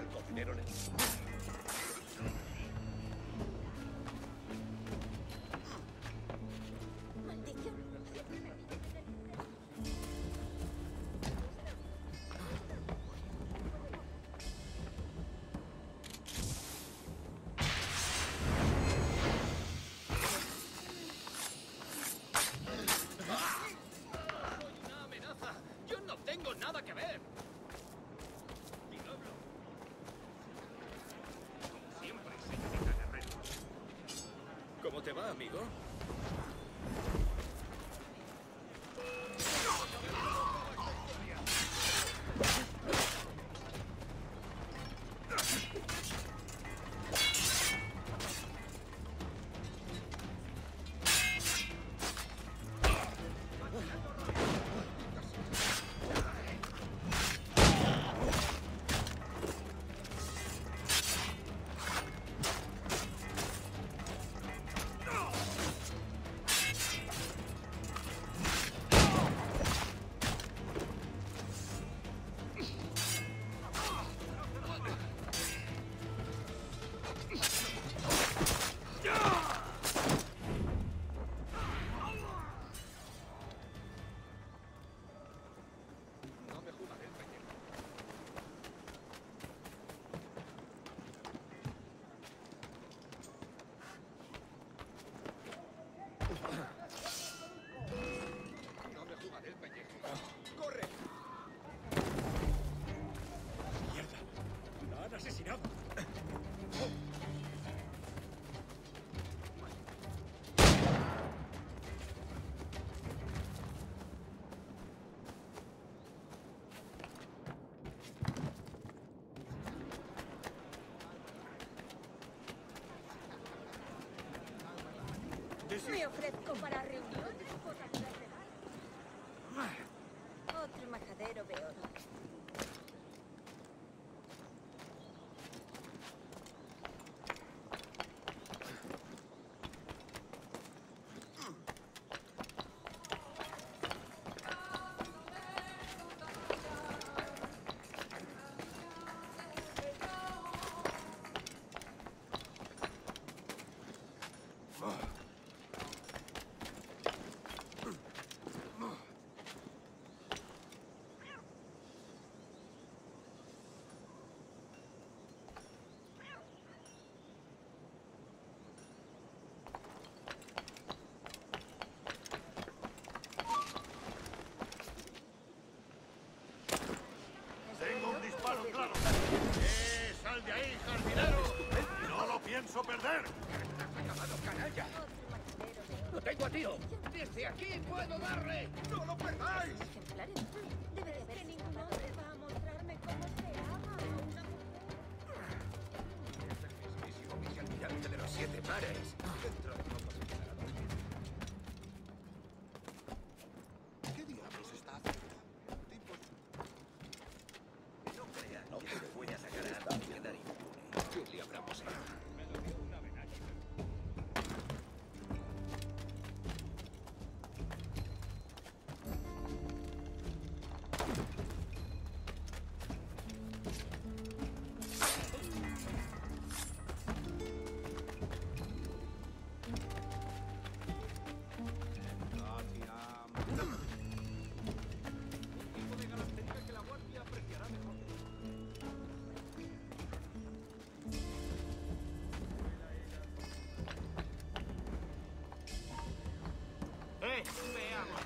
el cocinero le Me ofrezco para reuniones, cosas Otro majadero veo. Desde aquí puedo darle. ¡No lo perdáis! Debe de ninguno se va a mostrarme cómo se ama a una mujer. Es el mismísimo vicealmirante de los siete mares. ¡Veamos!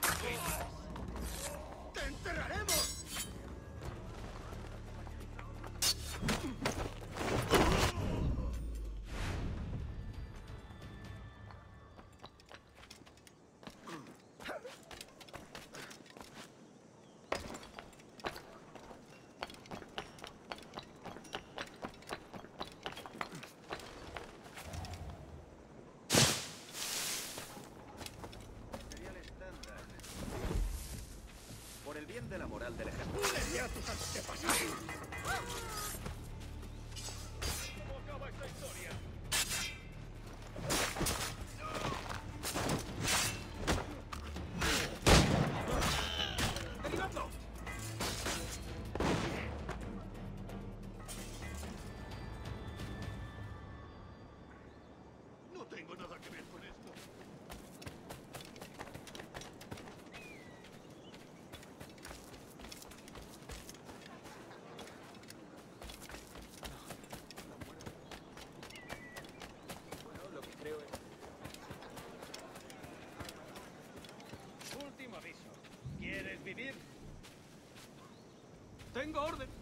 ¡Te enterraremos! la moral del ejército. Tengo orden.